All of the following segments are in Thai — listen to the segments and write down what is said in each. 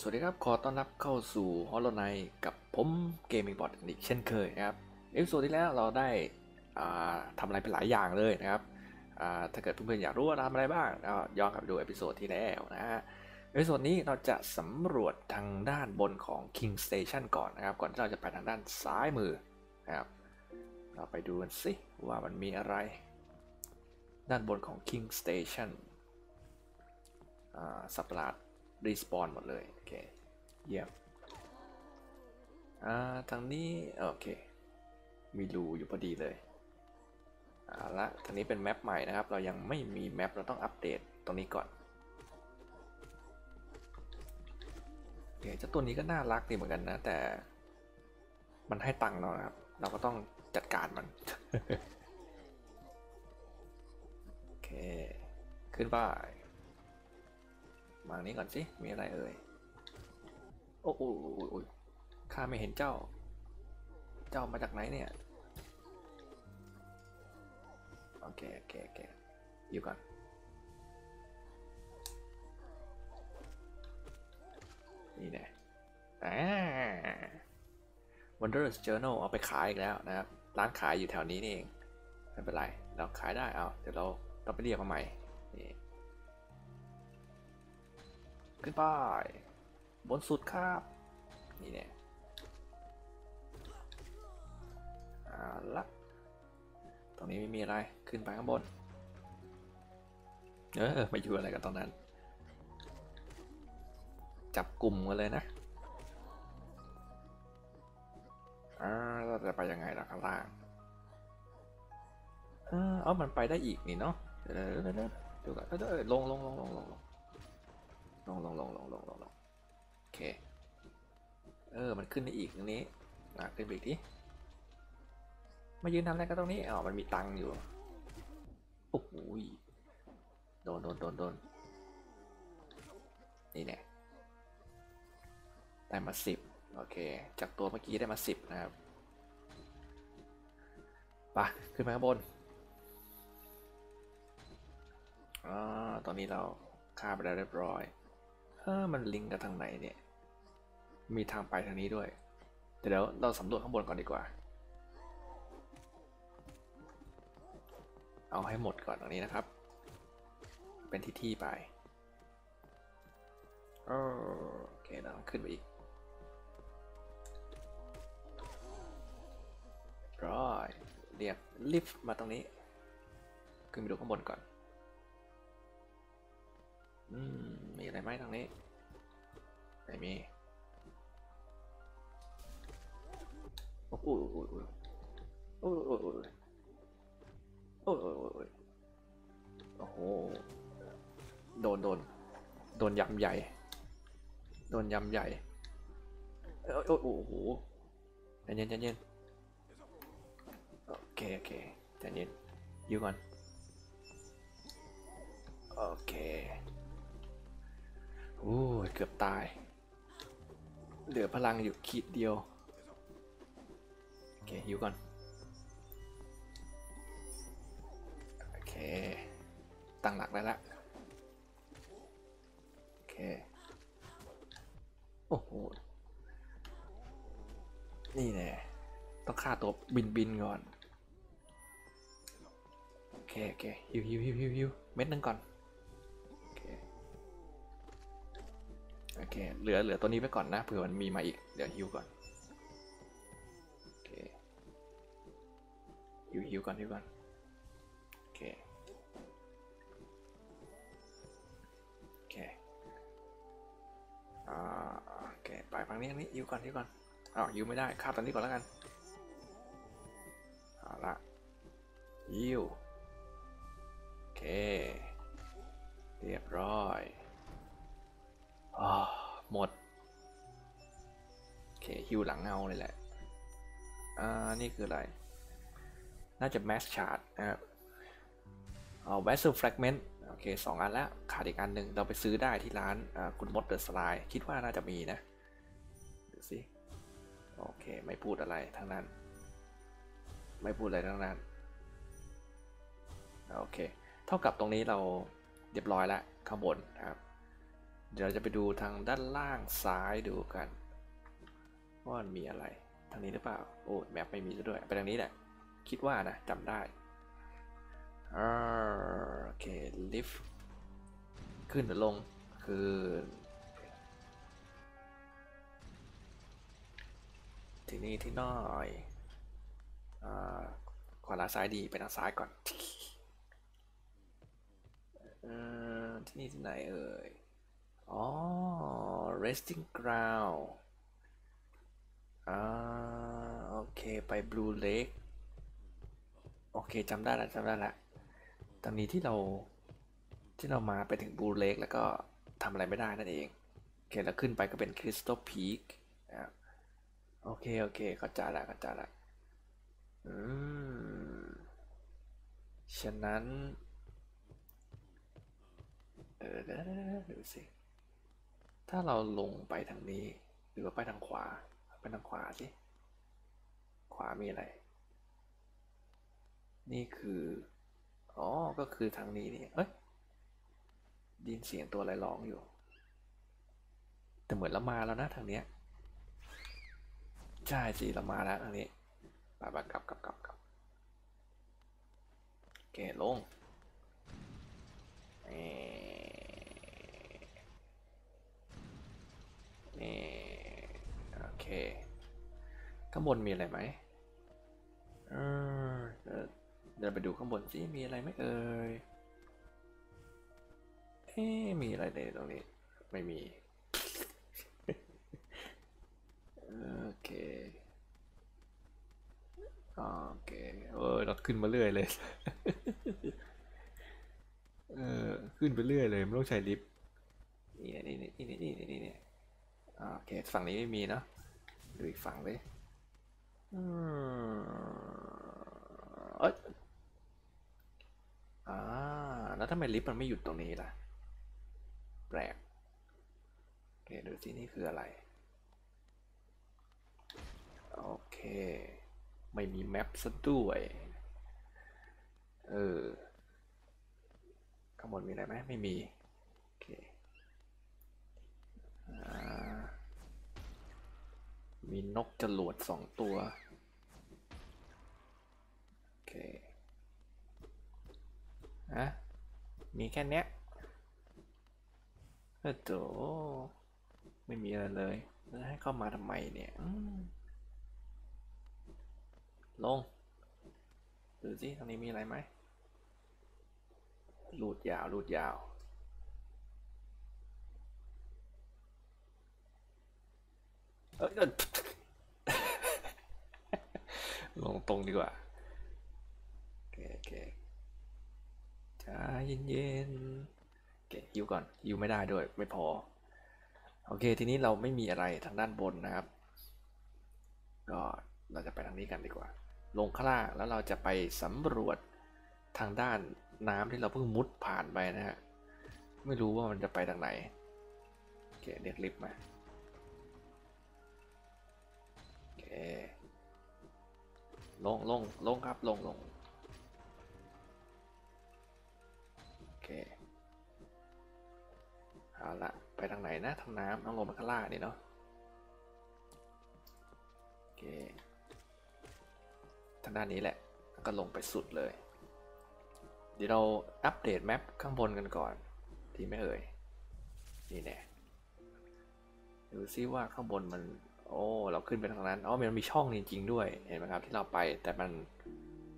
สวัสดีครับ ขอต้อนรับเข้าสู่ Hollow Knight กับผมเกม i งบอ t อีกเช่นเคยนะครับ episode ที่แล้วเราได้อ่าทำอะไรไปหลายอย่างเลยนะครับถ้าเกิดเพื่อนๆอยากรู้ว่าทำอะไรบ้างก็ย้อนกลับไปดู episode ที่แล้วนะฮะ episode นี้เราจะสำรวจทางด้านบนของ King Station ก่อนนะครับ ก่อนที่เราจะไปทางด้านซ้ายมือนะครับเราไปดูกันสิว่ามันมีอะไร ด้านบนของ King's Station อ่าสัตว์ประหลาด รีสปอนหมดเลยโอเคเยี่ยมอ่าทางนี้โอเคมีรูอยู่พอดีเลยเอาละทางนี้เป็นแมปใหม่นะครับ เรายังไม่มีแมปเราต้องอัปเดตตรงนี้ก่อนโอเคเจ้าตัวนี้ก็น่ารักดีเหมือนกันนะ แต่มันให้ตังค์เรานะครับ เราก็ต้องจัดการมันโอเคขึ้นไป มานี้ก่อนสิ มีอะไรเอ่ย โอ้โหข้าไม่เห็นเจ้า เจ้ามาจากไหนเนี่ย โอเค โอเค โอเค อยู่ก่อน นี่แน่อ่า Wondrous Journal เอาไปขายอีกแล้วนะครับ ร้านขายอยู่แถวนี้นี่เอง ไม่เป็นไร เราขายได้ เอา เดี๋ยวเราต้องไปเรียกมาใหม่ ขึ้นไป บนสุดครับ นี่เนี่ยอาละตรงนี้ไม่มีอะไร ขึ้นไปข้างบน เออมาอยู่อะไรกันตรงนั้น จับกลุ่มกันเลยนะอ่าเราจะไปยังไงล่ะข้างล่างเออเอามันไปได้อีกนี่เนาะเดี๋ยวเดี๋ยวเดี๋ยวเดี๋ยวดูก่อนเดี๋ยวเดี๋ยวลงลงลงลงลง ลงลงลงลงลงลงลงลงโอเค เออ มันขึ้นได้อีกตรงนี้อะขึ้นไปอีกทีมายืนทำอะไรกันตรงนี้อ๋อมันมีตังค์อยู่ โอ้โหโดนโดนโดนโดนนี่แน่ได้มาสิบโอเค จากตัวเมื่อกี้ได้มาสิบนะครับไปขึ้นไปข้างบนอ่าตอนนี้เราข้าไปได้เรียบร้อย ออมันลิงก์กันทางไหนเนี่ย มีทางไปทางนี้ด้วย เดี๋ยวเราสำรวจข้างบนก่อนดีกว่า เอาให้หมดก่อนตรงนี้นะครับ เป็นที่ที่ไปโอเคเราขึ้นไปอีกร้อยเรียกลิฟต์มาตรงนี้ ขึ้นไปดูข้างบนก่อน อืม มีอะไรไหมทางนี้ไม่มีโอ้โหโอ้โหโอ้โหโอ้โหโอ้โหโอ้โหโดนโดนโดนยำใหญ่ โดนยำใหญ่เอ้ยโอ้โหโอ้โหใจเย็นใจเย็นโอเคโอเคใจเย็นอยู่ก่อนโอเค โอ้เกือบตาย เหลือพลังอยู่ขีดเดียว โอเคอยู่ก่อน โอเค ตั้งหลักได้ละโอเค โอ้โห นี่แน่ต้องฆ่าตัวบินบินก่อน โอเคโอเคฮิวฮิวฮิวฮิวเม็ดหนึงก่อน โอเค เหลือเหลือตัวนี้ไว้ก่อนนะเผื่อมันมีมาอีก เดี๋ยวฮิวก่อน โอเคฮิวฮิวก่อนฮิวก่อน โอเค โอเค อ่า โอเค ไปฝั่งนี้อันนี้ฮิวก่อนฮิวก่อนอ้าวฮิวไม่ได้ฆ่าตัวนี้ก่อนแล้วกัน เอาละฮิวโอเค เรียบร้อย หมด โอเคฮิวหลังเงาเลยแหละ อ่า นี่คืออะไร น่าจะ mass chart นะครับเอา vessel fragment โอเคสองอันแล้ว ขาดอีกอันหนึ่งเราไปซื้อได้ที่ร้านคุณมดเดอะสไลด์คิดว่าน่าจะมีนะดูสิโอเค ไม่พูดอะไรทั้งนั้น ไม่พูดอะไรทั้งนั้น โอเค เท่ากับตรงนี้เราเรียบร้อยแล้วข้างบนนะครับ เดี๋ยวเราจะไปดูทางด้านล่างซ้ายดูกันว่ามันมีอะไร ทางนี้หรือเปล่า โอ้แมปไม่มีซะด้วย ไปทางนี้แหละ คิดว่านะจำได้อ่าโอเค ลิฟต์ ขึ้นหรือลงคือที่นี่ที่น้อยอ่าขวาซ้ายดี ไปทางซ้ายก่อนเออที่นี่ที่ไหนเอ่ย อ๋อ resting ground อ่าโอเคไป Blue Lake โอเคจำได้แล้วจำได้แล้วตอนนี้ที่เราที่เรามาไปถึง Blue Lake แล้วก็ทำอะไรไม่ได้นั่นเองโอเคแล้วขึ้นไปก็เป็น Crystal Peak นะครับโอเค โอเคเข้าใจละเข้าใจละอืม ฉะนั้น เออเดี๋ยวเดี๋ยวเดี๋ยวดูสิ ถ้าเราลงไปทางนี้ หรือว่าไปทางขวา ไปทางขวาสิ ขวามีอะไร นี่คือ อ๋อ ก็คือทางนี้นี่ เอ้ยดยินเสียงตัวอะไรร้องอยู่ แต่เหมือนเรามาแล้วนะทางเนี้ย ใช่สิเรามาแล้วทางนี้ไปไปกลับกลับกลับกลับโอเคลงนี่ นี่โอเคข้างบนมีอะไรไหมเออเดินไปดูข้างบนสิมีอะไรไหมเอ่ยเอ๊มีอะไรในตรงนี้ไม่มีโอเคโอเคเออเราขึ้นมาเรื่อยเลยเออขึ้นไปเรื่อยเลยไม่ต้องใช้ลิฟต์นี่นี่นี่นี่นี่นี่ โอเค ฝั่งนี้ไม่มีเนอะดูอีกฝั่งเลยอืมเอ้ยอ่าแล้วทำไมลิฟต์มันไม่หยุดตรงนี้ล่ะ แปลกโอเคดูสินี่คืออะไร โอเค ไม่มีแมปซะด้วยเออข้างบนมีอะไรไหมไม่มี มีนกจรวดสองตัว โอเคฮะมีแค่เนี้ยเออโถไม่มีอะไรเลยแล้วให้เข้ามาทำไมเนี่ยลงดูสิตรงนี้มีอะไรไหมลูดยาวลูดยาว เอ้ยเอ้ย ลงตรงดีกว่าโอเคโอเคใจเย็นๆโอเคฮิวก่อนฮิวไม่ได้ด้วยไม่พอ โอเค ทีนี้เราไม่มีอะไรทางด้านบนนะครับ ก็เราจะไปทางนี้กันดีกว่า ลงข้างล่างแล้วเราจะไปสำรวจทางด้านน้ำที่เราเพิ่งมุดผ่านไปนะฮะ ไม่รู้ว่ามันจะไปทางไหน โอเคเรียกลิฟต์มา ลงลงลงครับลงลงโอเคเอาละไปทางไหนนะทางน้ำต้องลงมาข้างล่างนี่เนาะโอเคทางด้านนี้แหละแล้วก็ลงไปสุดเลย เดี๋ยวเราอัปเดตแมปข้างบนกันก่อนดีไหมเอ่ยนี่แน่ดูซิว่าข้างบนมัน โอ้เราขึ้นไปทางนั้นอ๋อมันมีช่องจริงๆด้วยเห็นไหมครับที่เราไปแต่มัน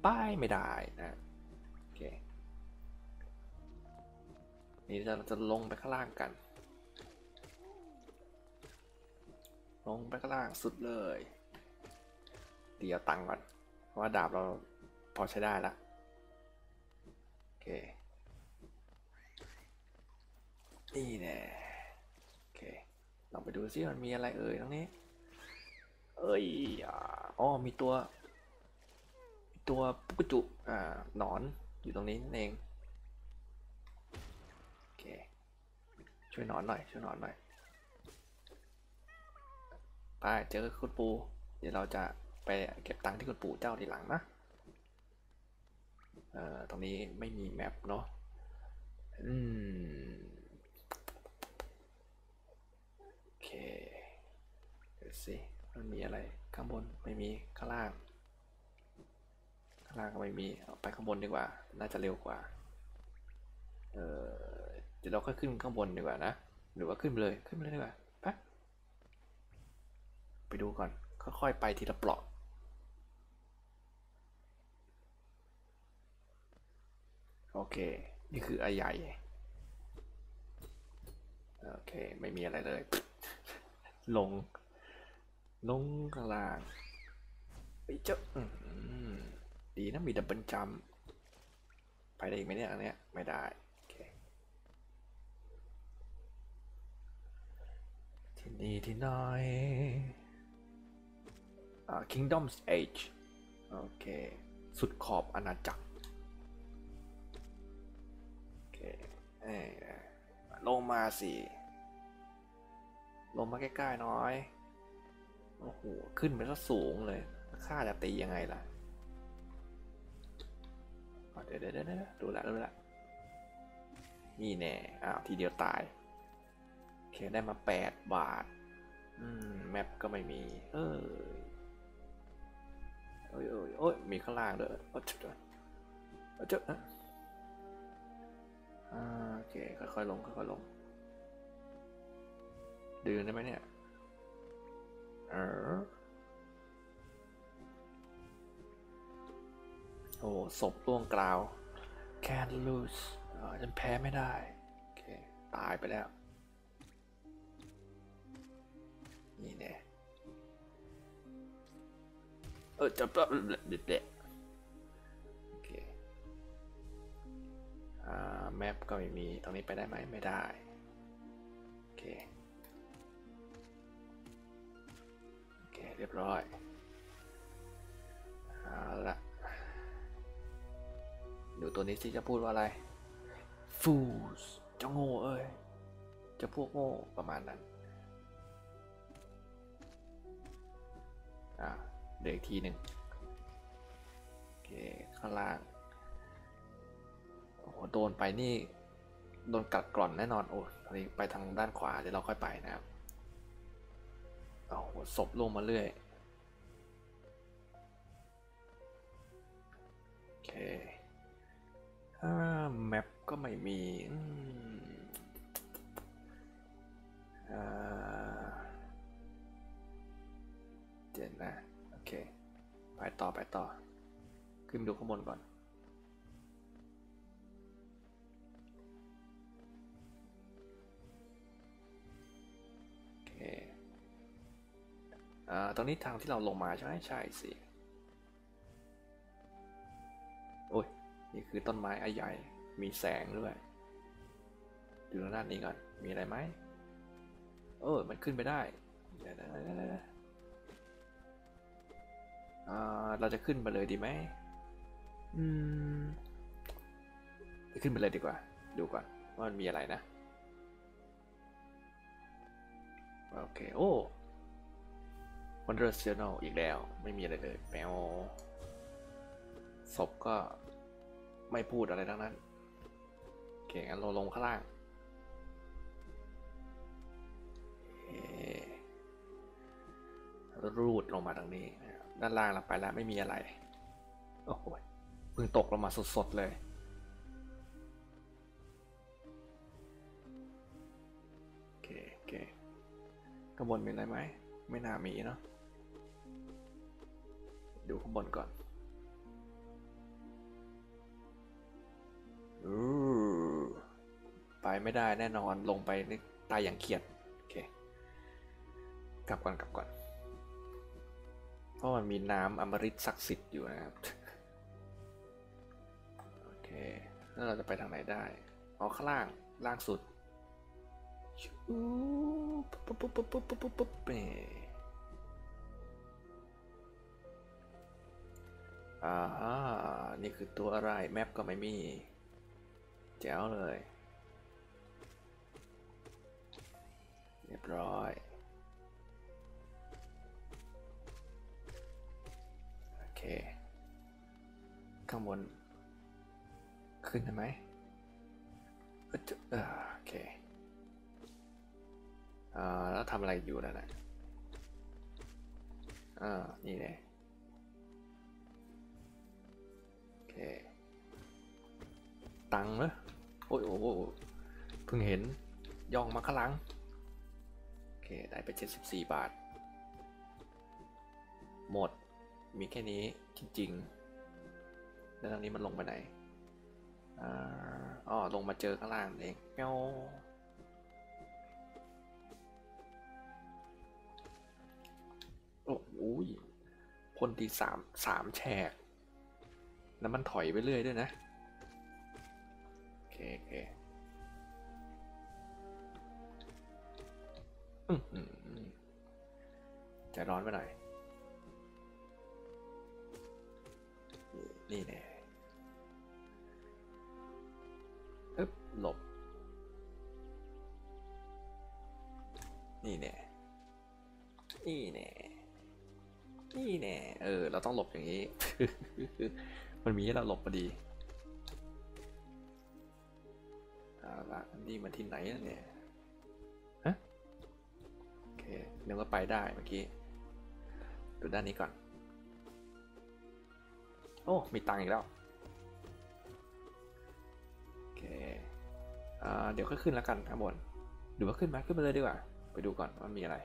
ป้ายไม่ได้นะโอเคนี่เราจะลงไปข้างล่างกัน ลงไปข้างล่างสุดเลยเดี๋ยวตังก่อนเพราะว่าดาบเราพอใช้ได้ละโอเคนี่แน่โอเคลองไปดูซิมันมีอะไรเอ่ยตรงนี้ เอ้ยอ๋อมีตัว ตัวปุกจุอ่าหนอนอยู่ตรงนี้นั่นเองโอเคช่วยหนอนหน่อยช่วยหนอนหน่อยไปเจอคุณปู เดี๋ยวเราจะไปเก็บตังค์ที่คุณปู่เจ้าทีหลังนะเอ่อตรงนี้ไม่มีแมปเนาะอืมโอเคเดี๋ยวสิ มีอะไรข้างบนไม่มีข้างล่าง ข้างล่างก็ไม่มีเอาไปข้างบนดีกว่า น่าจะเร็วกว่า เออเดี๋ยวเราค่อยขึ้นข้างบนดีกว่านะ หรือว่าขึ้นไปเลยขึ้นไปเลยดีกว่าไปไปดูก่อนค่อยๆไปทีละเปลาะโอเค นี่คืออาใหญ่ โอเค ไม่มีอะไรเลย ลง ลงข้างล่างไปเจ้าดีนะมีดับเบิลจัมไปได้อีกไหมเนี่ยอันเนี้ยไม่ได้โอเคที่นี่ที่ไหนอ่า Kingdom's Age โอเค สุดขอบอาณาจักร โอเคเอ้ลงมาสิ ลงมาใกล้ๆน้อย โอ้โห ขึ้นไปซะสูงเลยข้าจะตียังไงล่ะเดี๋ยวเดี๋ยวเดี๋ยวดูแลวดูแลวนี่แน่ อ้าว ทีเดียวตายโอเคได้มาแปดบาท อืม แมปก็ไม่มี เออโอ้ยโอ้ยโอ้ยมีข้างล่างด้วยโอ้ยเจ้าโอเจ้าอ่าโอเคค่อยๆลง ค่อยๆลงดืนได้ไหมเนี่ย เออโอ้ศพล่วงกล่าว can't lose อ่าฉันแพ้ไม่ได้ โอเค ตายไปแล้ว นี่แน่เออจะปะเด็ดเด็ดโอเค อ่า แมปก็ไม่มี ตรงนี้ไปได้ไหม ไม่ได้ เรียบร้อยเอาละดูตัวนี้สิจะพูดว่าอะไร fools จ้าโง่เอ้ยจะพวกโง่ประมาณนั้นอ่าเดี๋ยวอีกทีหนึ่งโอเคข้างล่างโอ้โหโดนไปนี่โดนกัดกร่อนแน่นอนโอ้อันนี้ไปทางด้านขวาเดี๋ยวเราค่อยไปนะครับ โอ้โหศพลงมาเรื่อยโอเคอ่าแมปก็ไม่มีอืมเดี๋ยวนะ โอเค ไปต่อไปต่อ ขึ้นดูข้างบนก่อน อ่าตรงนี้ทางที่เราลงมาใช่ไหมใช่สิโอ้ย นี่คือต้นไม้อาใหญ่มีแสงด้วย ดูทางด้านนี้ก่อน มีอะไรไหมเออ มันขึ้นไปได้เดี๋ยวๆๆๆอ่าเราจะขึ้นไปเลยดีไหมอืมจะขึ้นไปเลยดีกว่า ดูก่อนว่ามันมีอะไรนะ โอเค โอ้ วันเดอร์เซนอลอีกแล้ว ไม่มีอะไรเลยแมวศพก็ไม่พูดอะไรทั้งนั้นโอเคงั้นเราลงข้างล่างเอ๊ะรูดลงมาทางนี้ ด้านล่างเราไปแล้วไม่มีอะไร โอ้โหเพิ่งตกลงมาสดๆเลยโอเคโอเคข้างบนมีอะไรไหม ไม่น่ามีเนาะ ดูข้างบนก่อนอไปไม่ได้แน่นอนลงไปนี่ตายอย่างเขียด โอเค กลับก่อนกลับก่อน เพราะมันมีน้ำอมฤตศักดิ์สิทธิ์อยู่นะครับ โอเค แล้วเราจะไปทางไหนได้อ๋อข้างล่างล่างสุดปุ๊บปุ๊บปุ๊บปุ๊บปุ๊บปุ๊บปุ๊บ อ่าฮะนี่คือตัวอะไร แมปก็ไม่มี แจ๋วเลย เรียบร้อย โอเค ข้างบน ขึ้นได้ไหมโอเคอ่าแล้วทำอะไรอยู่นั่นนะอ่านี่เลย ตังเนอะโอ้ยโอ้โหเพิ่งเห็นย่องมาข้างหลัง โอเค ได้ไป 74 บาท หมด มีแค่นี้จริงๆ แล้วทางนี้มันลงไปไหนอ๋อ ลงมาเจอข้างล่างเองเงาโอ้โหคนที่สามสามแฉก แล้วมันถอยไปเรื่อยด้วยนะ โอเคโอเคอื้อหือใจะร้อนไปหน่อย นี่แน่อึ๊บหลบ นี่แน่นี่แน่นี่แน่เออ เราต้องหลบอย่างนี้ มันมีให้เราหลบพอดีเอาละนี่มันที่ไหนล่ะเนี่ยฮะโอเคนึกว่าไปได้เมื่อกี้ดูด้านนี้ก่อน โอ้ มีตังค์อีกแล้ว โอเคอ่าเดี๋ยวค่อยขึ้นแล้วกันข้างบนหรือว่าขึ้นไหมขึ้นมาเลยดีกว่า ไปดูก่อนว่ามีอะไร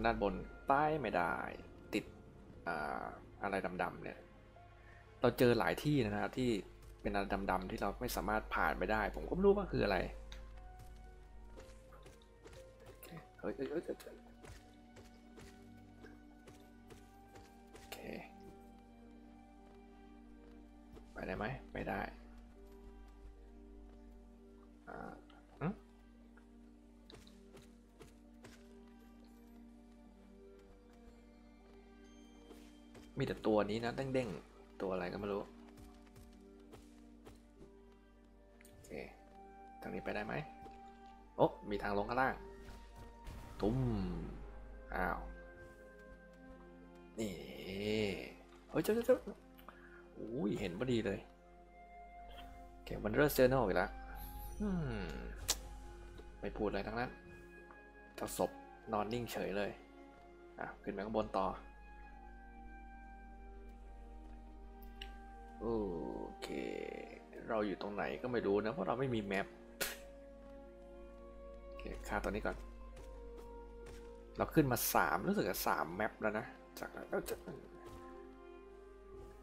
างด้านบนป้ไม่ได้ ติดอ่าอะไรดำๆเนี่ย เราเจอหลายที่นะครับที่เป็นอะไรดำๆที่เราไม่สามารถผ่านไปได้ ผมก็ไม่รู้ว่าคืออะไรโอเคเฮ้ยเฮ้ยเฮ้ยเฮ้ยเฮ้ยโอเค ไปได้ไหมไม่ได้ มีแต่ตัวนี้นะเด้งๆ ตัวอะไรก็ไม่รู้ โอเค ทางนี้ไปได้ไหมโอ้มีทางลงข้างล่าง ตุ้ม อ้าว นี่เฮ้ยเจ้าเจ้าเจ้าอุ้ยเห็นพอดีเลยโอเควันเดอร์เซอร์นอลอีกแล้วมไม่พูดอะไรทั้งนั้นเจ้าศพนอนนิ่งเฉยเลย อะ ขึ้นไปข้างบนต่อ โอเค เราอยู่ตรงไหนก็ไม่รู้นะ เพราะเราไม่มีแมปโอเคค่าตัวนี้ก่อน เราขึ้นมาสามรู้สึกจะสามแมปแล้วนะ จากเอ้าจะ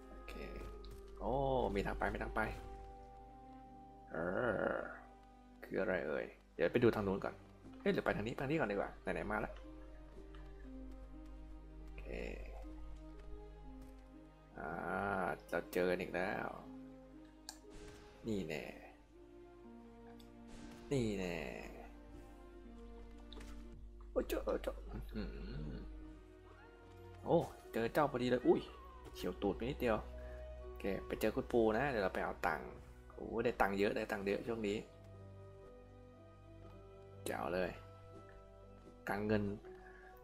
โอเค โอ้ มีทางไปมีทางไป เออ คืออะไรเอ่ย เดี๋ยวไปดูทางนู้นก่อน เฮ้ยหรือไปทางนี้ทางนี้ก่อนดีกว่า ไหนๆมาแล้วโอเค อ่าเราเจออีกแล้ว นี่แน่ นี่แน่โอ้เจอเจออื้อหือโอ้เจอเจ้าพอดีเลยอุ้ยเฉียวตูดไปนิดเดียวโอเคไปเจอคุณปูนะ เดี๋ยวเราไปเอาตังค์โอ้ได้ตังค์เยอะ ได้ตังค์เยอะช่วงนี้เจ๋วเลย การเงิน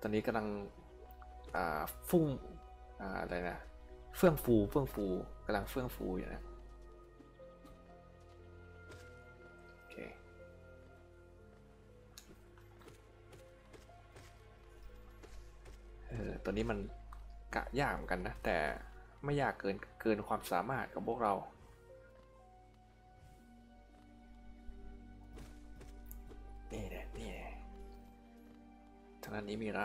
ตอนนี้กำลัง อ่า ฟุ้งอ่า อะไรนะ เฟื่องฟูเฟื่องฟูกำลังเฟื่องฟูอยู่นะโอเคเออตัวนี้มันกะยากเหมือนกันนะ แต่ไม่ยากเกินเกินความสามารถของพวกเรานี่แหละนี่แหละทางด้านนี้มีไร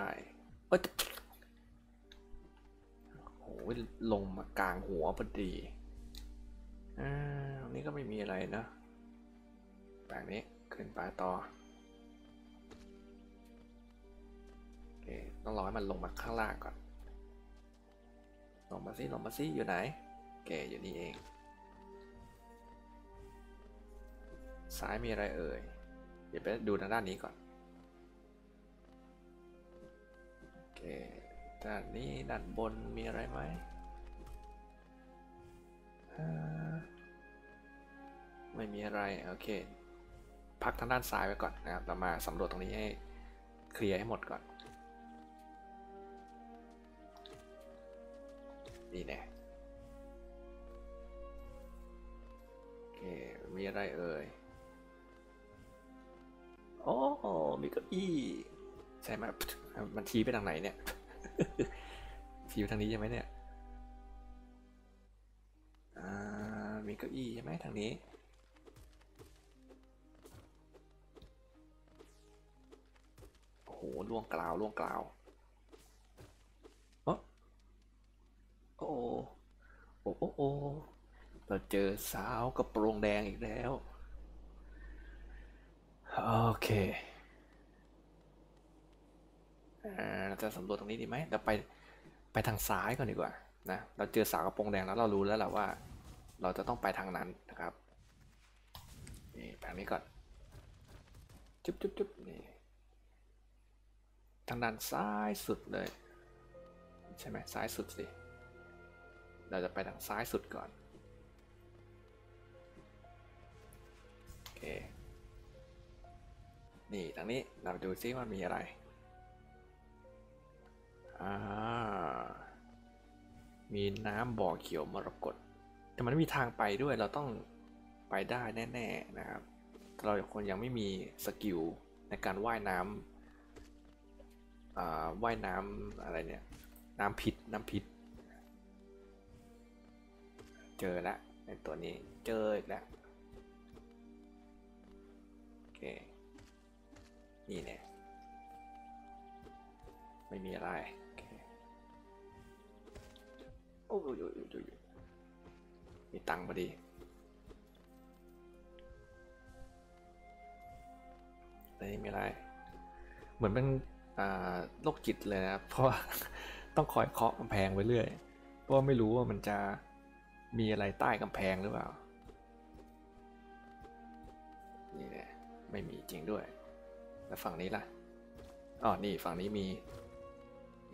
เอ้ยโอ้ย ลงมากลางหัวพอดีอ่าตรงนี้ก็ไม่มีอะไรนะแบบนี้ขึ้นไปต่อโอเคต้องรอให้มันลงมาข้างล่างก่อน ลงมาสิลงมาสิอยู่ไหนเคอยู่นี่เอง ซ้ายมีอะไรเอ่ย เดี๋ยวไปดูทางด้านนี้ก่อนโอเค ด้านนี้ด้านบนมีอะไรไหมไม่มีอะไร โอเค พักทางด้านซ้ายไว้ก่อนนะครับ เรามาสำรวจตรงนี้ให้เคลียร์ให้หมดก่อน นี่แน่โอเค มีอะไรเอ่ย โอ้ มีเก้าอี้ ใช่ไหมมันชี้ไปทางไหนเนี่ย ชี้ไปทางนี้ใช่ไหมเนี่ยมีเก้าอี้ใช่ไหมทางนี้ โอ้โหล่วงกล่าวล่วงกล่าวเอ้อโอ้โอ้โอ้โอ้เราเจอสาวกระโปรงแดงอีกแล้ว โอเค เราจะสำรวจตรงนี้ดีไหมเราไปไปทางซ้ายก่อนดีกว่านะเราเจอสาวกระโปรงแดงแล้วเรารู้แล้วแหละว่า เราจะต้องไปทางนั้นนะครับนี่ทางนี้ก่อนจุ๊บจุ๊บจุ๊บนี่ทางด้านซ้ายสุดเลย ใช่ไหมซ้ายสุดสิเราจะไปทางซ้ายสุดก่อนโอเคนี่ทางนี้เราดูซิว่ามีอะไร อ่า มีน้ำบ่อเขียวมรกตแต่มันไม่มีทางไปด้วยเราต้องไปได้แน่ ๆนะครับเราคนยังไม่มีสกิลในการว่ายน้ำอ่าว่ายน้ำอะไรเนี่ย น้ำพิษน้ำพิษ เจอแล้วในตัวนี้เจออีกแล้วโอเค นี่เนี่ยไม่มีอะไร โอ้ยโอ้ยโอ้ยโอ้ยมีตังค์พอดี แต่นี่มีอะไร เหมือนเป็นโรคจิตเลยนะ เพราะต้องคอยเคาะกำแพงไว้เรื่อย เพราะไม่รู้ว่ามันจะมีอะไรใต้กำแพงหรือเปล่า นี่เนี่ยไม่มีจริงด้วย แล้วฝั่งนี้ล่ะ อ๋อ นี่ฝั่งนี้มี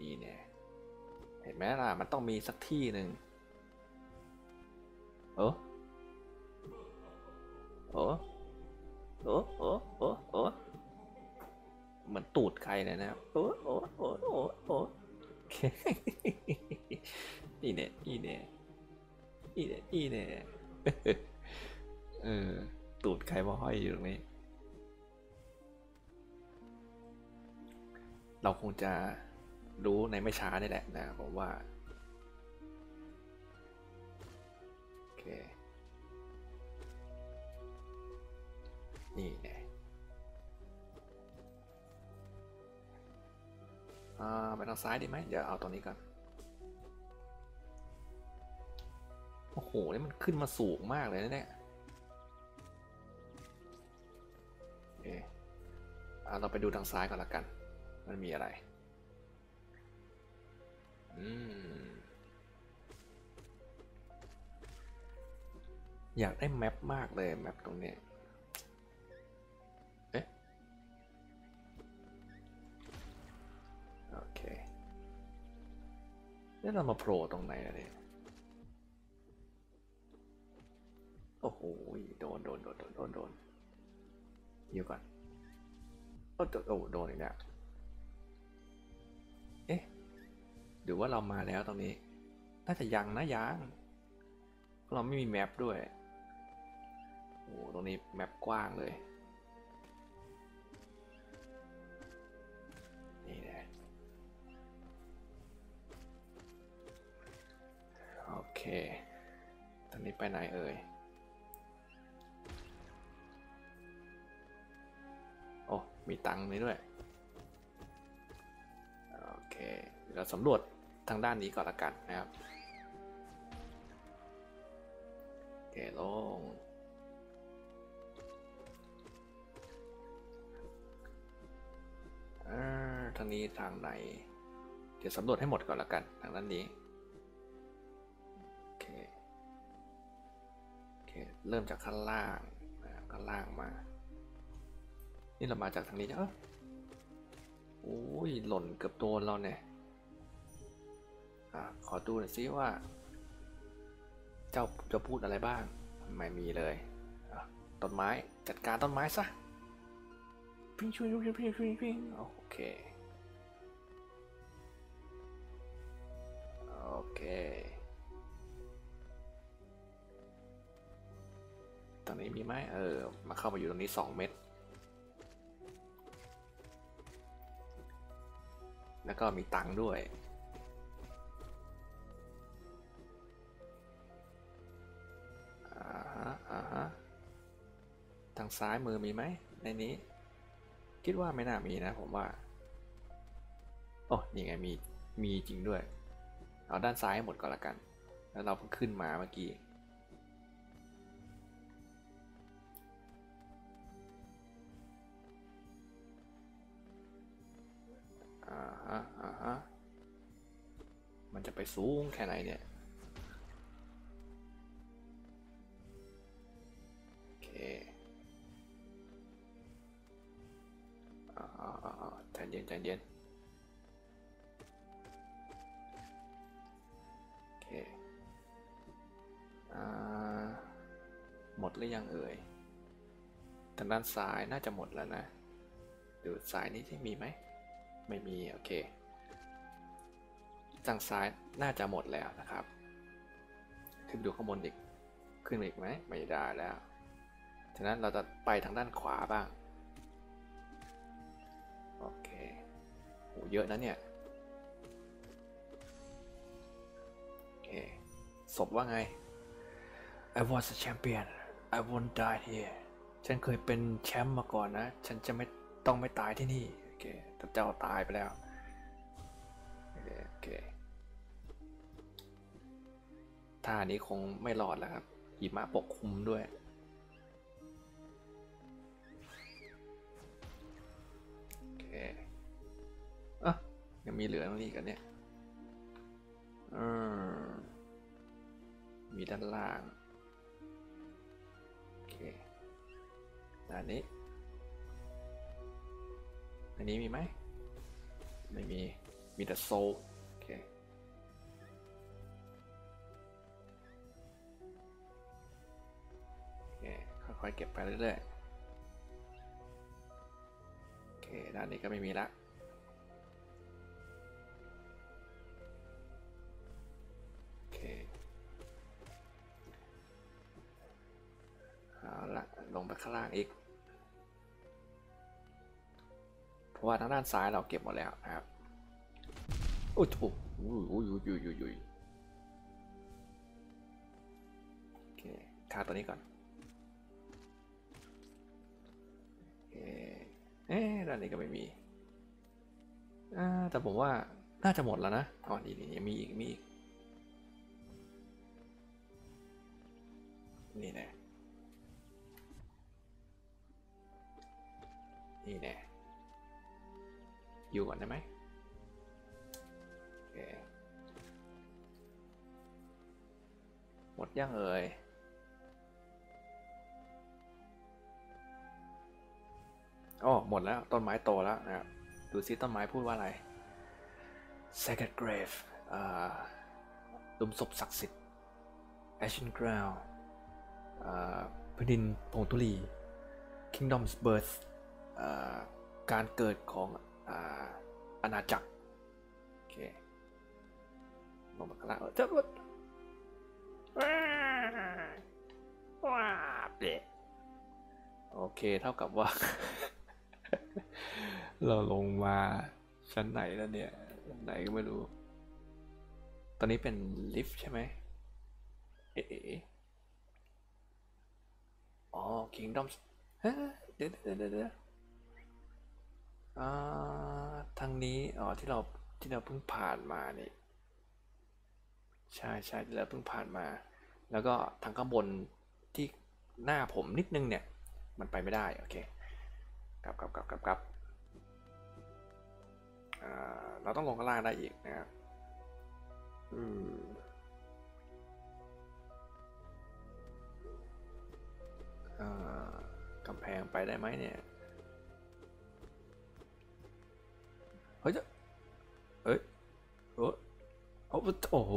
นี่เนี่ย เห็นไหมล่ะ มันต้องมีสักที่หนึ่งโอ้โอ้โอ้โอ้โอ้โอ้เหมือนตูดใครเลยนะครับโอ้โอ้โอ้โอ้โอ้โอเคนี่เนี่ยนี่เนี่ยนี่เนี่ยนี่เนี่ยเออตูดใครมาห้อยอยู่ตรงนี้ เราคงจะ รู้ในไม่ช้านี่แหละนะผมว่าโอเคนี่แน่อ่าไปทางซ้ายดีไหมเดี๋ยวเอาตรงนี้ก่อนโอ้โหนี่มันขึ้นมาสูงมากเลยนะเนี่ยโอเคอ่าเราไปดูทางซ้ายก่อนละกัน มันมีอะไร อยากได้แมปมากเลยแมปตรงนี้เอ๊ะโอเคแล้วเรามาโผล่ตรงไหนอะเนี่ยโอ้โหโดนโดนโดนโดนโดนโดนอยู่ก่อนโอ้โดนโอ้โดนอีกแล้ว หรือว่าเรามาแล้วตรงนี้ น่าจะยังนะยังเราไม่มีแมปด้วย โอ้ตรงนี้แมปกว้างเลย นี่แหละโอเคตอนนี้ไปไหนเอ่ย โอ้ มีตังค์นี้ด้วย โอเค เราสำรวจ ทางด้านนี้ก่อนละกันนะครับโอเคลงทางนี้ทางไหน เดี๋ยวสำรวจให้หมดก่อนละกัน ทางด้านนี้โอเคโอเค เริ่มจากข้างล่างนะครับข้างล่างมา นี่เรามาจากทางนี้จ้ะเอ้าโอ้ยหล่นเกือบโดนเราเนี่ย อขอดูหน่อยซิว่า เจ้าจะพูดอะไรบ้าง ไม่มีเลยต้นไม้จัดการต้นไม้ซะพิงช่ยพิงพิงพิงพิงโอเคโอเค ตอนนี้มีไหมเออ มาเข้ามาอยู่ตรงนี้ 2 เม็ด แล้วก็มีตังค์ด้วย อ่าฮะทางซ้ายมือมีไหมในนี้ คิดว่าไม่น่ามีนะผมว่าโอ้นี่ไงมีมีจริงด้วย เอาด้านซ้ายให้หมดก่อนละกัน แล้วเราเพิ่งขึ้นมาเมื่อกี้อ่าฮะอ่าฮะมันจะไปสูงแค่ไหนเนี่ย ใจเย็นใจเย็นโอเคอ่าหมดหรือยังเอ่ยทางด้านซ้ายน่าจะหมดแล้วนะดูซ้ายนี้ที่มีไหมไม่มีโอเคทางซ้ายน่าจะหมดแล้วนะครับ ขึ้นดูข้างบนอีกขึ้นอีกไหมไม่ได้แล้ว ฉะนั้นเราจะไปทางด้านขวาบ้าง โอเคโหเยอะนะเนี่ย โอเค ศพว่าไง I was a champion I won't die here ฉันเคยเป็นแชมป์มาก่อนนะ ฉันจะไม่ต้องไม่ตายที่นี่ โอเคแต่เจ้าตายไปแล้ว โอเคโอเคท่านี้คงไม่รอดแล้วครับหิมะปกคลุมด้วย ยังมีเหลือตรงนี้กันเนี่ยอืมมีด้านล่าง โอเคด้านนี้ อันนี้มีไหม ไม่มี มีแต่โซโอเคโอเค ค่อยๆเก็บไปเรื่อยๆ โอเค ด้านนี้ก็ไม่มีละ ข้างล่างอีก เพราะว่าทางด้านซ้ายเราเก็บหมดแล้วนะครับโอ้โหอุ้ยอุ้ยอุ้ยอุ้ยอุ้ยอุ้ยโอเคฆ่าตัวนี้ก่อนเอ๊ะด้านนี้ก็ไม่มีอ่าแต่ผมว่าน่าจะหมดแล้วนะอ๋อนี่นี่ยังมีอีก มีอีก นี่แน่ นี่แน่อยู่ก่อนได้ไหมหมดยังเอ่ยอ๋อหมดแล้ว ต้นไม้โตแล้วนะครับดูซิต้นไม้พูดว่าอะไร Sacred Grave ลุมศพศักดิ์สิทธิ์ Ashen Ground อ่าแผ่นดินผงธุลี Kingdom's Birth การเกิดของอาณาจักรโอเคลงมาข้างล่างเออเจ้าว้าว้าเด็โอเคเท่ากับว่า เราลงมาชั้นไหนแล้วเนี่ยไหนก็ไม่รู้ ตอนนี้เป็นลิฟต์ใช่ไหมเอ๊ะอ๋อ Kingdoms ฮะเดี๋ยวเดี๋ยวเดี๋ยว อ่าทางนี้ อ๋อ ที่เรา ที่เราเพิ่งผ่านมานี่ ใช่ใช่ที่เราเพิ่งผ่านมา แล้วก็ทางข้างบนที่หน้าผมนิดนึงเนี่ย มันไปไม่ได้ โอเคกลับกลับกลับกลับกลับเราต้องลงข้างล่างได้อีกนะครับ อืมอ่ากำแพงไปได้ไหมเนี่ย โอ้โห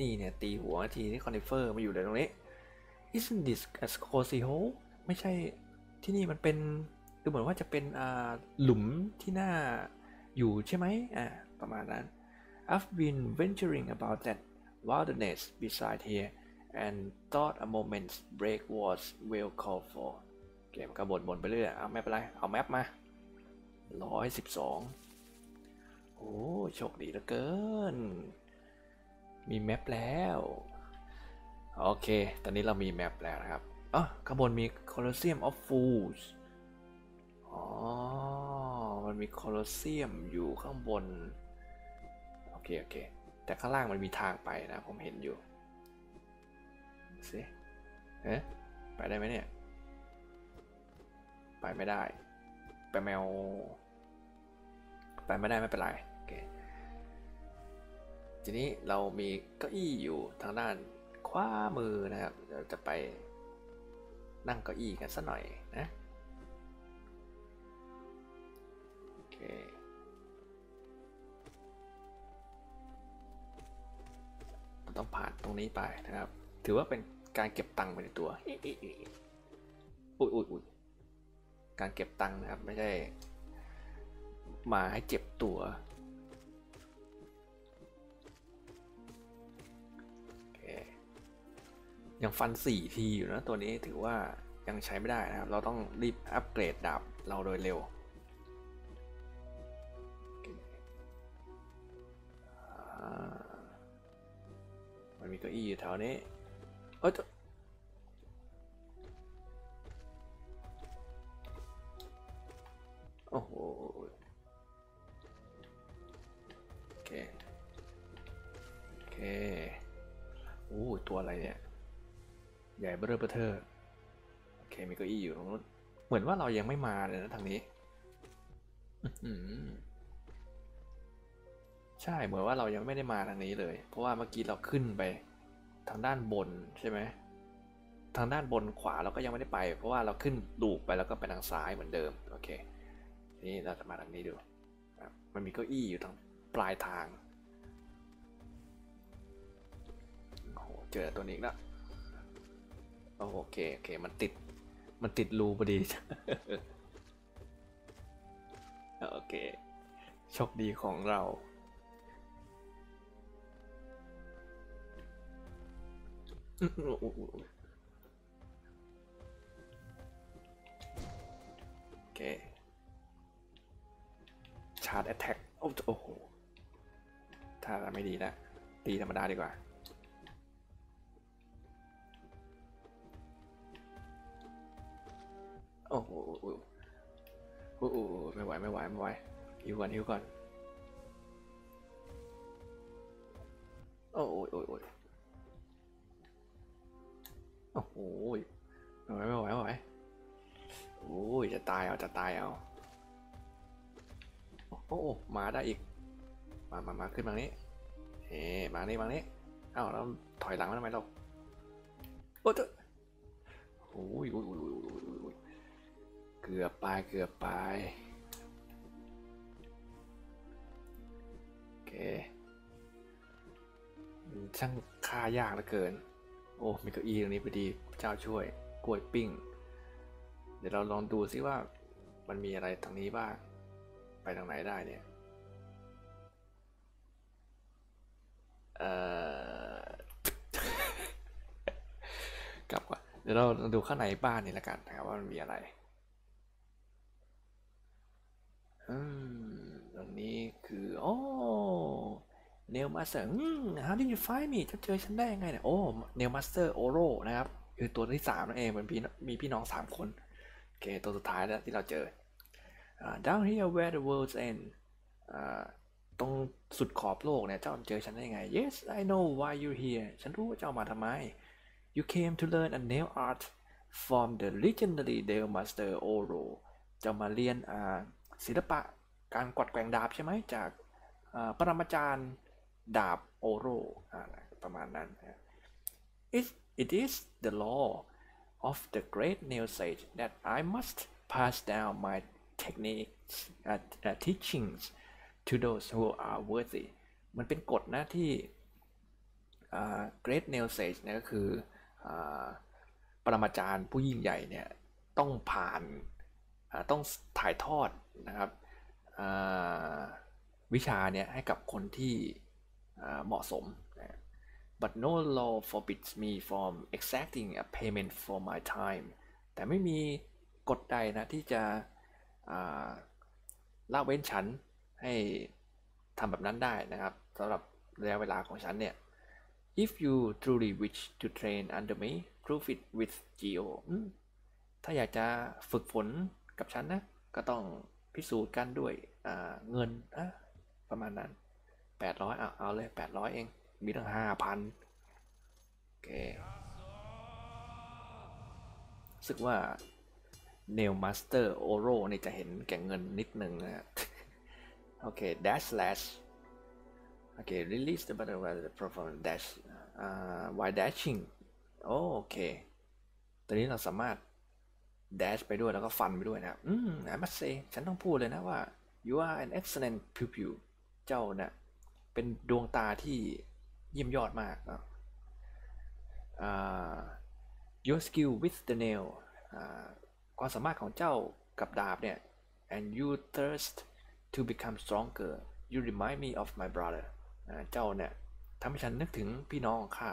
นี่เนี่ย ตีหัวทีนี่คอนเฟอร์มาอยู่เลยตรงนี้ isn't this a cozy hole ไม่ใช่ที่นี่มันเป็นดูเหมือนว่าจะเป็นอ่าหลุมที่น่าอยู่ใช่ไหมอ่าประมาณนั้น I've been venturing about that wilderness beside here and thought a moment's break was well called for เกมก็บ่นๆไปเรื่อยเอาไม่เป็นไร เอาแมปมาร้อยสิบสอง โอ้โชคดีเหลือเกิน มีแมปแล้ว โอเค ตอนนี้เรามีแมปแล้วนะครับอ๋อข้างบนมี Colosseum of Fools อ๋อ มันมี Colosseum อยู่ข้างบน โอเค โอเค แต่ข้างล่างมันมีทางไปนะ ผมเห็นอยู่สิเอ๊ะไปได้ไหมเนี่ย ไปไม่ได้ ไปแมว ไปไม่ได้ไม่เป็นไร ทีนี้เรามีเก้าอี้อยู่ทางด้านขวามือนะครับเราจะไปนั่งเก้าอี้กันสักหน่อยนะโอเคต้องผ่านตรงนี้ไปนะครับ ถือว่าเป็นการเก็บตังค์ไปในตัวอุ้ยอุ้ยอุ้ยการเก็บตังค์นะครับไม่ใช่มาให้เจ็บตัว ยังฟันสี่ทีอยู่นะตัวนี้ถือว่ายังใช้ไม่ได้นะครับ เราต้องรีบอัปเกรดดาบเราโดยเร็วมันมีเก้าอี้อยู่แถวนี้เอ้ยโอ้โหโอเค โอเค โอ้ตัวอะไรเนี่ย ใหญ่เบ้อเร่อเบ้อเทอโอเคมีเก้าอี้อยู่ตรงนู้นเหมือนว่าเรายังไม่มาเลยนะทางนี้ใช่เหมือนว่าเรายังไม่ได้มาทางนี้เลย เพราะว่าเมื่อกี้เราขึ้นไป ทางด้านบนใช่ไหมทางด้านบนขวาเราก็ยังไม่ได้ไป เพราะว่าเราขึ้นลูไปแล้วก็ไปทางซ้ายเหมือนเดิมโอเคทีนี้เราจะมาทางนี้ดูมันมีเก้าอี้อยู่ทางปลายทางโอ้โหเจอตัวนี้แล้ว โอเค โอเค มันติด มันติดรูพอดี โอเค โชคดีของเรา โอเค ชาร์จแอตแทกโอ้โห ถ้าไม่ดีนะ ตีธรรมดาดีกว่า โอ้โหโอ้โหไม่ไหวไม่ไหวไม่ไหวหิวก่อนหิวก่อนโอ้ยโอ้ยโอ้ยโอ้โหไม่ไหวไม่ไหวไม่ไหวโอ้ยจะตายเอาจะตายเอาโอ้โหมาได้อีก มามามาขึ้นมานี้เอ๊มานี่มานี่เอ้าแล้วถอยหลังมาทำไมเราโอ้ยโอ้ยโอ้ย กือบไปเกือบไปโอเคช่างค่ายากเหลือเกิน โอ้มีเก้าอี้ตรงนี้พอดีเจ้าช่วยกล้วยปิ้ง เดี๋ยวเราลองดูซิว่ามันมีอะไรทางนี้บ้าง ไปทางไหนได้เนี่ยเอ่อกลับก่อนเดี๋ยวเราดูข้างในบ้านนี่ละกันนะครับว่ามันมีอะไร อืมตรงนี้คือโอ้เนลมาสเตอร์ how did you find me จะเจอฉันได้ยังไงเนี่ยโอ้ Nailmaster Oro นะครับ คือตัวที่สามนั่นเองมันพี่มีพี่น้องสามคนโอเคตัวสุดท้ายแล้วที่เราเจอ uh, down here where the world's end ตรงสุดขอบโลกเนี่ยเจ้าเจอฉันได้ยังไง yes I know why you here ฉันรู้ว่าเจ้ามาทำไม you came to learn a nail art from the legendary Nailmaster Oro จ้ามาเรียนอ่า ศิลปะการกวัดแกว่งดาบใช่ไหมจากปรมาจารย์ดาบโอโรประมาณนั้น It, it is the law of the great nail sage that I must pass down my techniques uh, uh, teachings to those who are worthy มันเป็นกฎนะที่ great nail sage เนี่ยก็คืออปรมาจารย์ผู้ยิ่งใหญ่เนี่ยต้องผ่านต้องถ่ายทอด นะครับวิชาเนี่ยให้กับคนที่เหมาะสม but no law forbids me from exacting a payment for my time แต่ไม่มีกฎใดนะที่จะละเว้นฉันให้ทำแบบนั้นได้นะครับสำหรับระยะเวลาของฉันเนี่ย if you truly wish to train under me prove it with geo ถ้าอยากจะฝึกฝนกับฉันนะ ก็ต้อง พิสูจน์กันด้วยเงินอะประมาณนั้น 800อะเอาเลย 800 เอง มีตั้ง 5,000 โอเครู้สึกว่า Nail Master Oro นี่จะเห็นแก่เงินนิดนึงนะ โอเค dash slash โอเค release the button while the perform dash อ่า while dashing โอเค ตอนนี้เราสามารถ dash ไปด้วยแล้วก็ฟันไปด้วยนะครับอืม I must say ฉันต้องพูดเลยนะว่า you are an excellent pupil เจ้าเนี่ยเป็นดวงตาที่เยี่ยมยอดมากนอะอ่า your skill with the nail อ่าความสามารถของเจ้ากับดาบเนี่ย and you thirst to become stronger you remind me of my brother เจ้าเนี่ยทำให้ฉันนึกถึงพี่น้องของข้า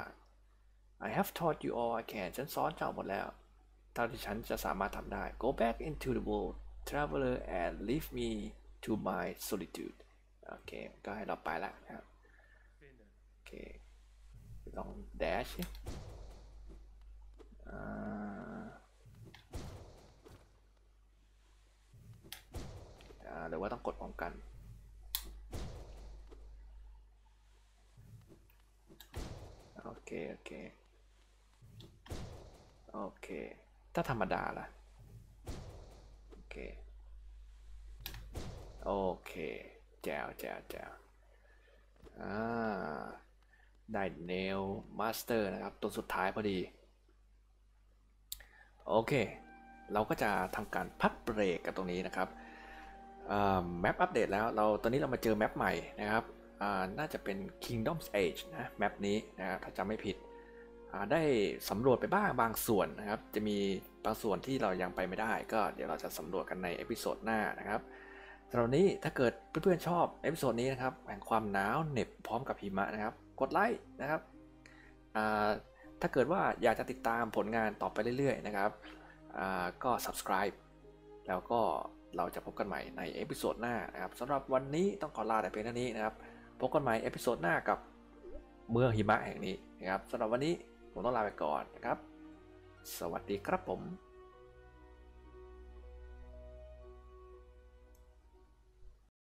I have taught you all I can ฉันสอนเจ้าหมดแล้ว เท่าที่ฉันจะสามารถทำได้ Go back into the world traveler and leave me to my solitude โอเค ก็ให้เราไปแล้วนะครับ โอเค ลอง dash สิอ่าอ่าหรือว่าต้องกดพร้อมกันโอเค โอเค โอเค ถ้าธรรมดาล่ะ โอเค โอเค แจวแจวแจวอ่า ได้ Nailmaster นะครับ ตัวสุดท้ายพอดี โอเค เราก็จะทำการพักเบรกกันตรงนี้นะครับ map อัปเดตแล้วเราตอนนี้เรามาเจอ map ใหม่นะครับน่าจะเป็น Kingdom's Age นะแมปนี้นะครับถ้าจำไม่ผิด ได้สำรวจไปบ้างบางส่วนนะครับ จะมีบางส่วนที่เรายังไปไม่ได้ ก็เดี๋ยวเราจะสำรวจกันใน episode หน้านะครับสำหรับนี้ถ้าเกิดเพื่อนๆชอบ episode นี้นะครับแห่งความหนาวเหน็บพร้อมกับหิมะนะครับ กดไลค์นะครับถ้าเกิดว่าอยากจะติดตามผลงานต่อไปเรื่อยๆนะครับก็ subscribe แล้วก็เราจะพบกันใหม่ใน episode หน้านะครับสำหรับวันนี้ต้องขอลาแต่เพียงเท่านี้นะครับ พบกันใหม่ episode หน้ากับเมืองหิมะแห่งนี้นะครับสำหรับวันนี้ ผมต้องลาไปก่อนนะครับ สวัสดีครับผม